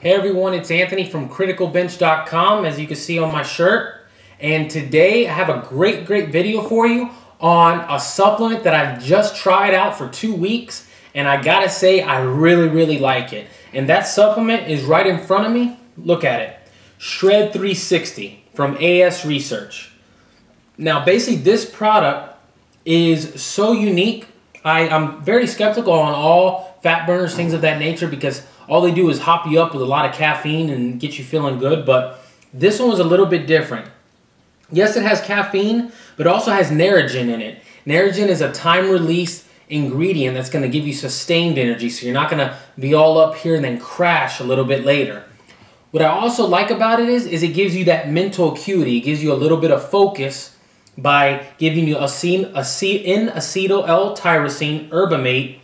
Hey everyone, it's Anthony from criticalbench.com as you can see on my shirt. And today I have a great, great video for you on a supplement that I've just tried out for two weeks. And I gotta say, I really, really like it. And that supplement is right in front of me. Look at it. Shred 360 from AS Research. Now, basically, this product is so unique. I, I'm very skeptical on all fat burners, things of that nature, because all they do is hop you up with a lot of caffeine and get you feeling good. But this one was a little bit different. Yes, it has caffeine, but it also has Narogen in it. Narogen is a time-release ingredient that's going to give you sustained energy, so you're not going to be all up here and then crash a little bit later. What I also like about it is, is it gives you that mental acuity. It gives you a little bit of focus by giving you acetyln, acetyl L-tyrosine, herbamate,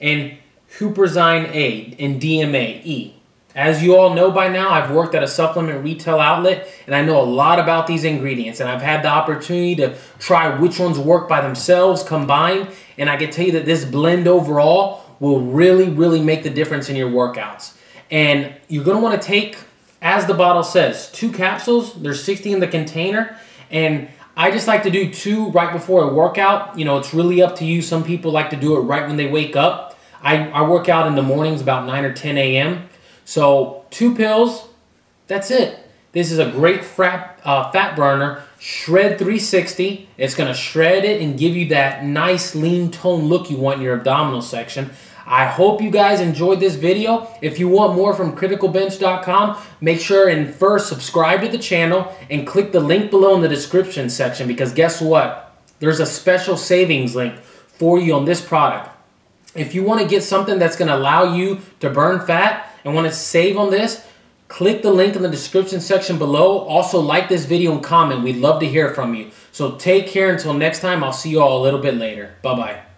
and huperzine A and DMA E. As you all know by now, I've worked at a supplement retail outlet and I know a lot about these ingredients and I've had the opportunity to try which ones work by themselves combined and I can tell you that this blend overall will really, really make the difference in your workouts. And you're going to want to take, as the bottle says, two capsules. There's 60 in the container and I just like to do two right before a workout. You know, it's really up to you. Some people like to do it right when they wake up. I, I work out in the mornings about 9 or 10 a.m. So two pills, that's it. This is a great fat, uh, fat burner. Shred 360. It's going to shred it and give you that nice lean tone look you want in your abdominal section. I hope you guys enjoyed this video. If you want more from criticalbench.com, make sure and first subscribe to the channel and click the link below in the description section because guess what? There's a special savings link for you on this product. If you want to get something that's going to allow you to burn fat and want to save on this, click the link in the description section below. Also, like this video and comment. We'd love to hear from you. So take care until next time. I'll see you all a little bit later. Bye-bye.